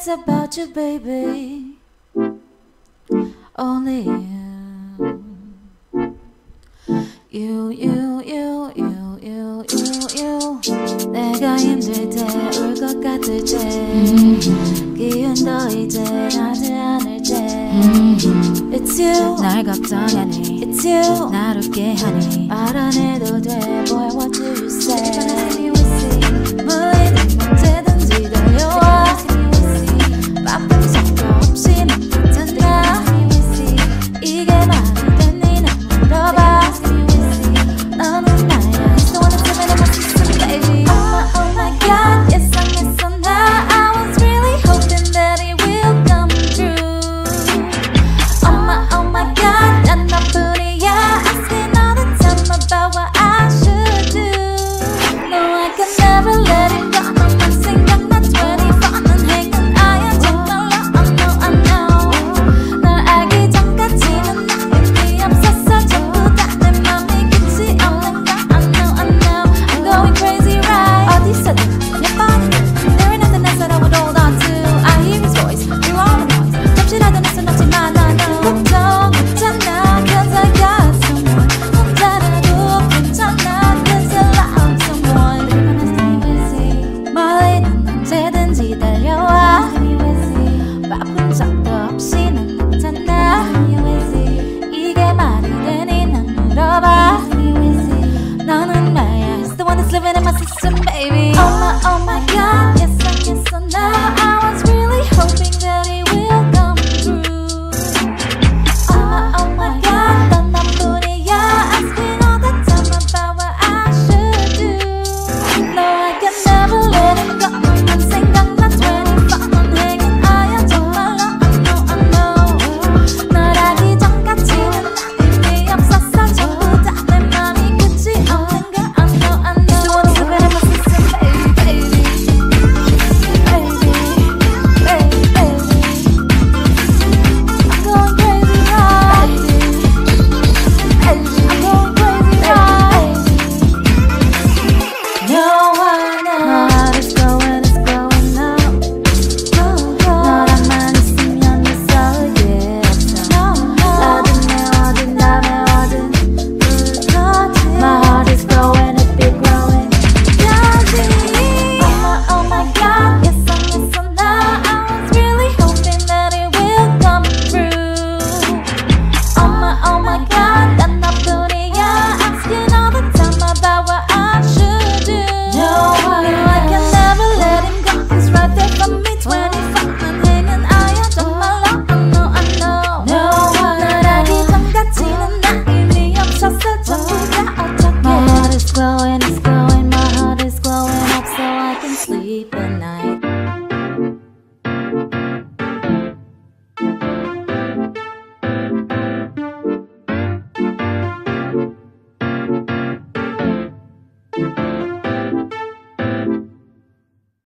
It's about you, baby. Only you. You, you, you, you, you, you, you. 내가 힘들 때울것 같을 때 기운도 이제 나지 않을 때 It's you. 날 걱정하니. It's you. 나롭게 하니.